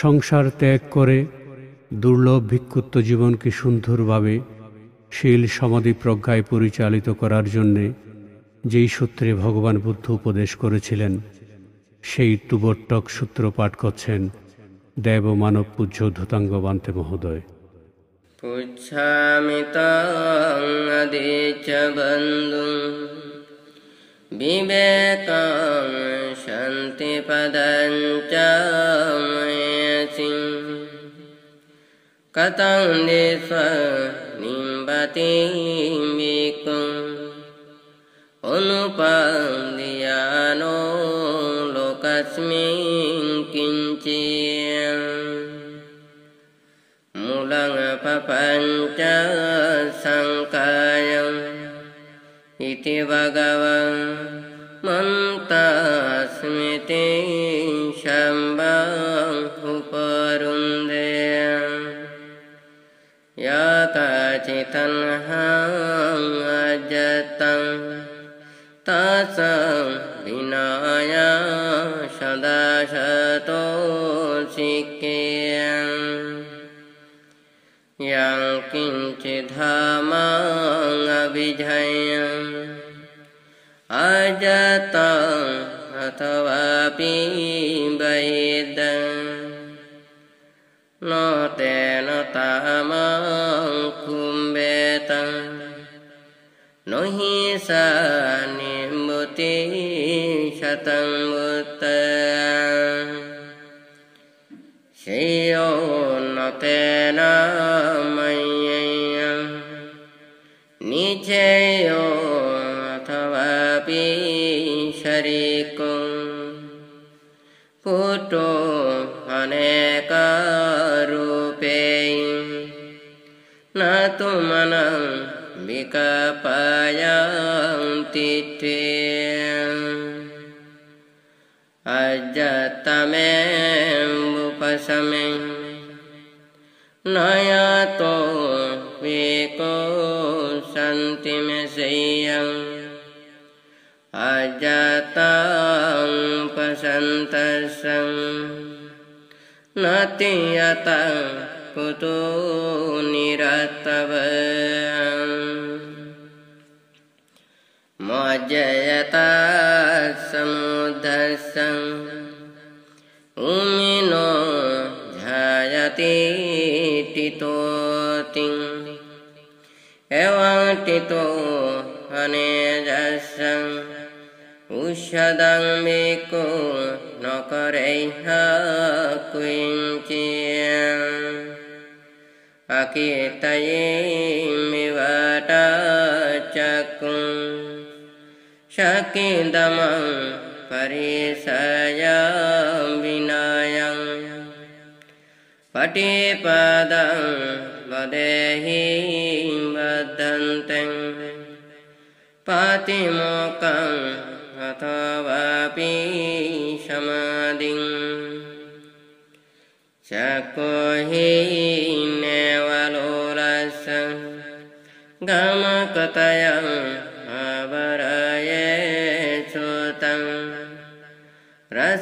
সংসার ত্যাগ করে দুর্লভ ভিক্ষুত্ব জীবনকে সুন্দরভাবে শীল সমাধি প্রজ্ঞায় পরিচালিত করার জন্যে যেই সূত্রে ভগবান বুদ্ধ উপদেশ করেছিলেন, সেই তুবট্টক সূত্র পাঠ করছেন দেব মানব পূজ্য ধূতাঙ্গ বান্তে মহোদয়। পুচ্ছামি চ বন্ধু বিবেকাং शान्तिपदं च मयसि कथं निम्बति विकुम् अनुपादियानो लोकस्मिन् किञ्चित् मूलं पपञ्च सङ्कायम् इति भगवन् मन्तास्मिति शम्बम् याताचितन्हाजतं तसं विनाय सदा शतो शिक्यम् यं किञ्चिद्धमाङ्गविजयम् अजतम् अथवापि वैद। न न हि सा निम्बुति शतं बुत्त श्रेयो न तेन मय्यं निचयो अथवापि शरीको पुटो अनेकरूपे न तु मनं विकपयन्ति ते अजतमेम्बुपशमे नयतो सन्ति मे शय्यम् अजतां पसन्तसं नति यत कुतो निरतव मज्जयता समुद्धसम् उमिनो ध्यायति टितोतिम् एवं टितो अनेजसम् उषदं मेको न करैह कुञ्चियम् अकीर्तये मिवटा चकुम् शकिन्दमं परिसया विनयम् पटिपदं वदेहि बद्धन्तं पातिमोकम् अथवापि समाधिं। चको हि नेवलोलसं गमकतयम्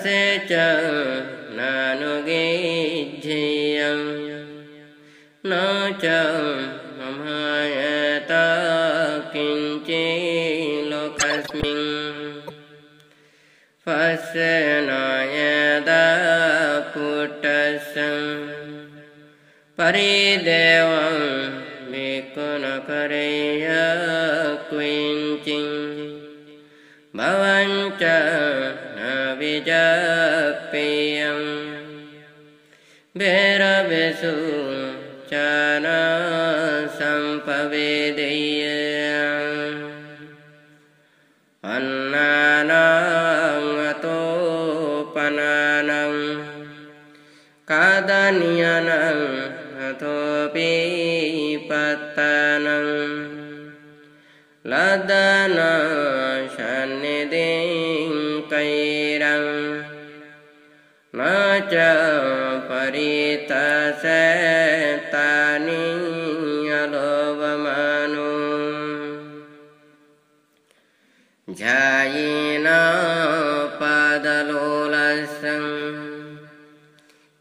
रसे च नानुगेज्येयं न च ममायत किञ्चिलोकस्मिन्। फस्नायदा पुटसं परिदेवं विकुनकरेय क्विञ्चिं भवञ्च कैरं न च परितशतानि अलोभमानो। ध्यायेन पादलोलसं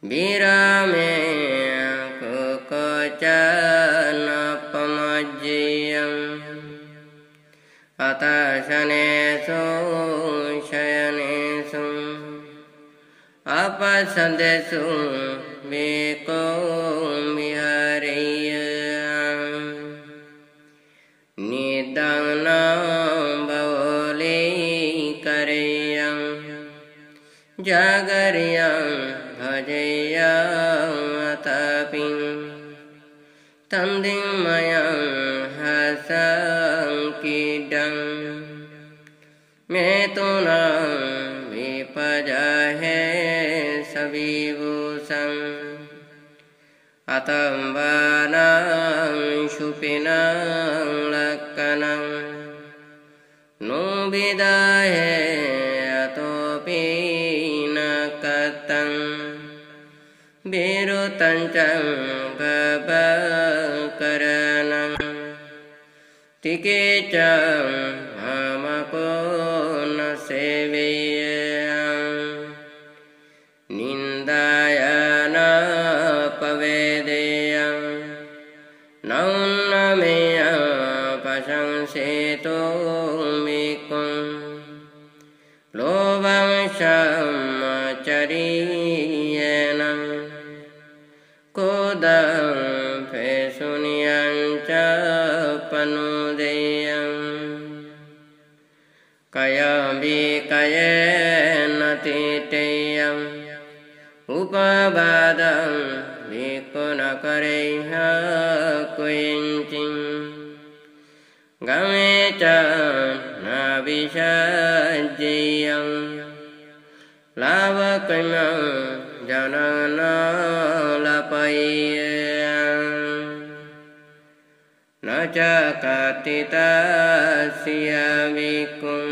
विरामे कुकोचनपमज्जीयम्। अत शनेषु अपसदेषु विको विहरय्य निदङ्न बौलीकरेयं जागर्यं भजयतपिं तन्दिमयं हसङ्कीडं मेतुनं विपजहे सविभूषम्। अतम्बानां शुपिनं लक्कनं। नो विदाये अतोऽपि न कतं विरुतं च गबकरणं टिके च ममको न सेवेय लोभंशमचरीयेन कोदं फेशुनियं च पनुदेयम् कयविकयेन तिटेयम् उपवादं विकुनकरैः कुञ्चिं गमे च न विसज्जेयं लावकमं जनन न च कथितस्य विकुं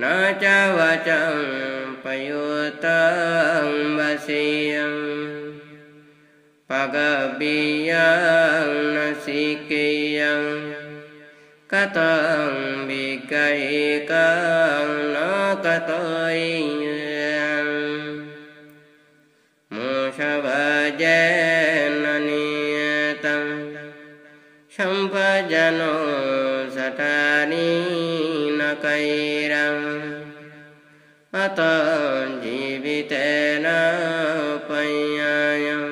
न च वचं पयोतं वसेयं पगबीयं न सिकेयं कथं विगयिकं न कथय्यम् मुषभजेन नियतं सम्पजनो सटानि न कैरम् अत जीवितेन पय्यायं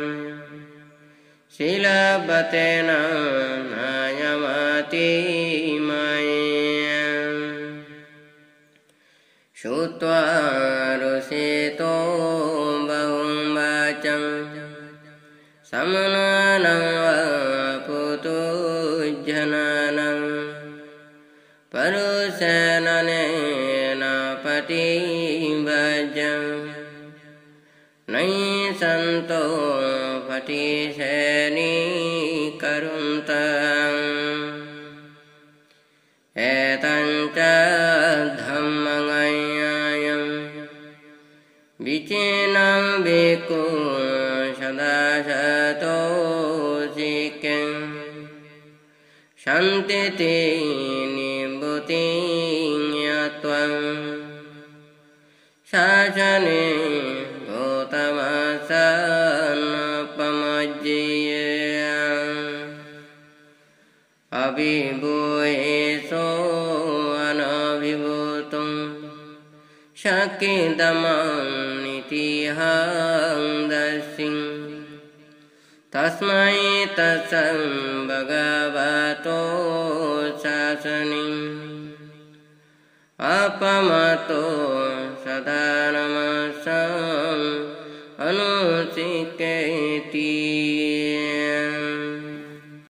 शिलबतेन नायमति मय्यम् श्रुत्वा समनानं पुतुजननं परुषननेन पतिभजं नै सन्तो पटिशनि करुन्तम् বিচিনং বিকু সদাসতোষিকে শান্তিতে নিবতি শাসনে গৌতমসনপমজ্জিয়ে অবিভূয়েশো অনভিভূতুং दर्शिं तस्मै तत्सं भगवतो शासनिम्। अपमतो सदा नमसम् अनुचिके